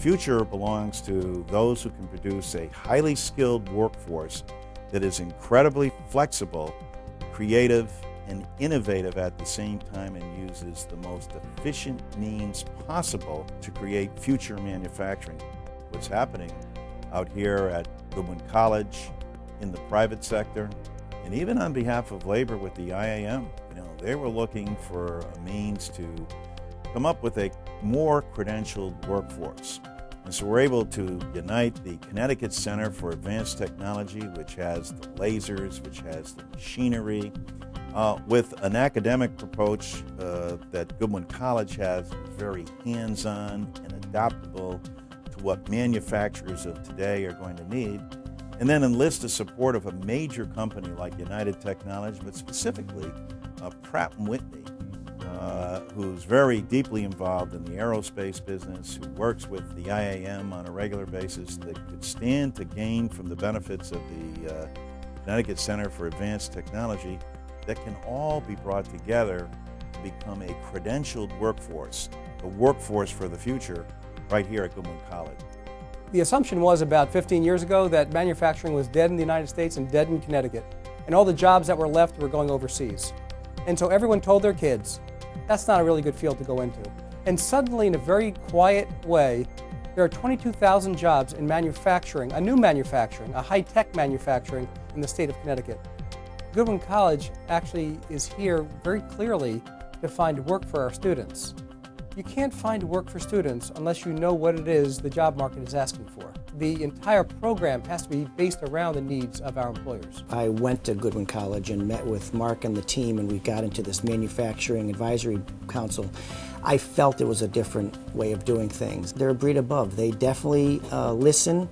future belongs to those who can produce a highly skilled workforce that is incredibly flexible, creative, and innovative at the same time and uses the most efficient means possible to create future manufacturing. What's happening out here at Goodwin College, in the private sector, and even on behalf of labor with the IAM, you know, they were looking for a means to come up with a more credentialed workforce. And so we're able to unite the Connecticut Center for Advanced Technology, which has the lasers, which has the machinery, uh, with an academic approach uh, that Goodwin College has, very hands on and adaptable to what manufacturers of today are going to need. And then enlist the support of a major company like United Technology, but specifically uh, Pratt & Whitney, uh, who's very deeply involved in the aerospace business, who works with the IAM on a regular basis, that could stand to gain from the benefits of the uh, Connecticut Center for Advanced Technology, that can all be brought together to become a credentialed workforce, a workforce for the future, right here at Goodwin College. The assumption was about 15 years ago that manufacturing was dead in the United States and dead in Connecticut, and all the jobs that were left were going overseas. And so everyone told their kids, that's not a really good field to go into. And suddenly, in a very quiet way, there are 22,000 jobs in manufacturing, a new manufacturing, a high tech manufacturing in the state of Connecticut. Goodwin College actually is here very clearly to find work for our students. You can't find work for students unless you know what it is the job market is asking for. The entire program has to be based around the needs of our employers. I went to Goodwin College and met with Mark and the team, and we got into this manufacturing advisory council. I felt it was a different way of doing things. They're a breed above. They definitely uh, listen. You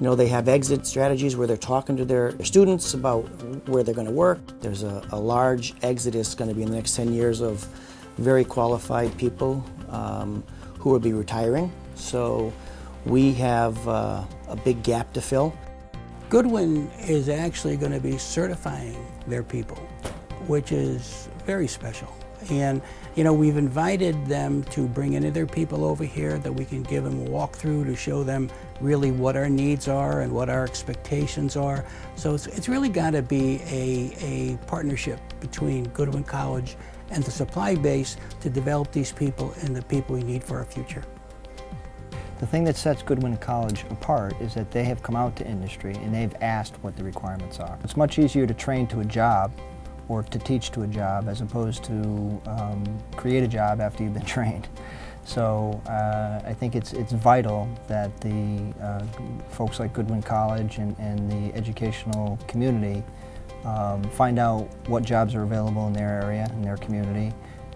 know, they have exit strategies where they're talking to their students about where they're going to work. There's a, a large exodus going to be in the next 10 years of very qualified people um, who will be retiring. So we have uh, a big gap to fill. Goodwin is actually going to be certifying their people, which is very special. And, you know, we've invited them to bring any of their people over here that we can give them a walkthrough to show them really what our needs are and what our expectations are. So it's, it's really got to be a, a partnership between Goodwin College and the supply base to develop these people and the people we need for our future. The thing that sets Goodwin College apart is that they have come out to industry and they've asked what the requirements are. It's much easier to train to a job or to teach to a job as opposed to um, create a job after you've been trained. So uh, I think it's, it's vital that the uh, folks like Goodwin College and, and the educational community um, find out what jobs are available in their area, in their community,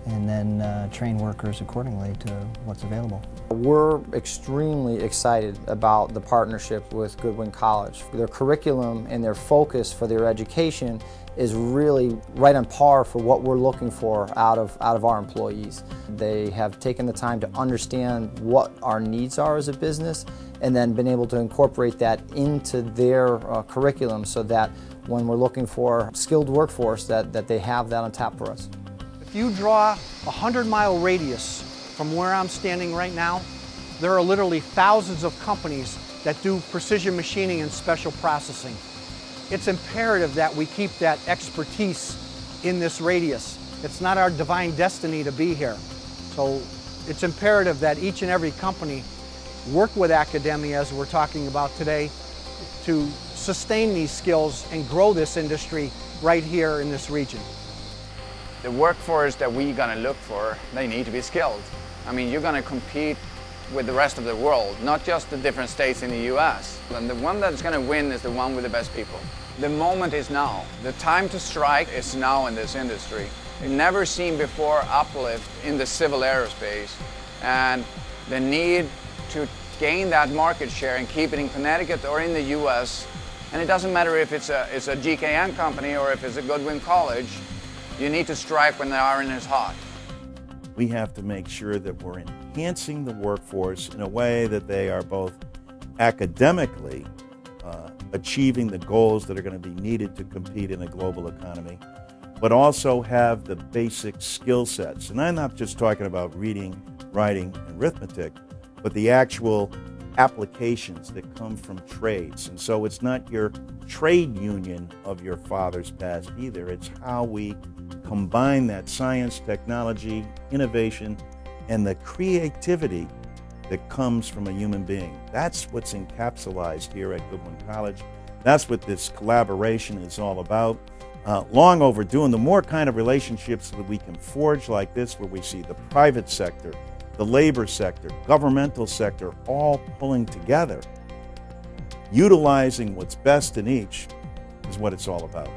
and then uh, train workers accordingly to what's available. We're extremely excited about the partnership with Goodwin College. Their curriculum and their focus for their education is really right on par for what we're looking for out of, out of our employees. They have taken the time to understand what our needs are as a business and then been able to incorporate that into their uh, curriculum so that when we're looking for skilled workforce that, that they have that on tap for us. You draw a 100 mile radius from where I'm standing right now, there are literally thousands of companies that do precision machining and special processing. It's imperative that we keep that expertise in this radius. It's not our divine destiny to be here. So it's imperative that each and every company work with academia, as we're talking about today, to sustain these skills and grow this industry right here in this region. The workforce that we're going to look for, they need to be skilled. I mean, you're going to compete with the rest of the world, not just the different states in the US. And the one that's going to win is the one with the best people. The moment is now. The time to strike is now in this industry. Never seen before uplift in the civil aerospace and the need to gain that market share and keep it in Connecticut or in the US. And it doesn't matter if it's a, it's a GKN company or if it's a Goodwin College, you need to strike when the iron is hot. We have to make sure that we're enhancing the workforce in a way that they are both academically uh, achieving the goals that are going to be needed to compete in a global economy, but also have the basic skill sets. And I'm not just talking about reading, writing, and arithmetic, but the actual applications that come from trades. And so it's not your trade union of your father's past either. It's how we combine that science, technology, innovation, and the creativity that comes from a human being. That's what's encapsulated here at Goodwin College. That's what this collaboration is all about. Uh, long overdue, and the more kind of relationships that we can forge like this, where we see the private sector, the labor sector, governmental sector all pulling together, utilizing what's best in each, is what it's all about.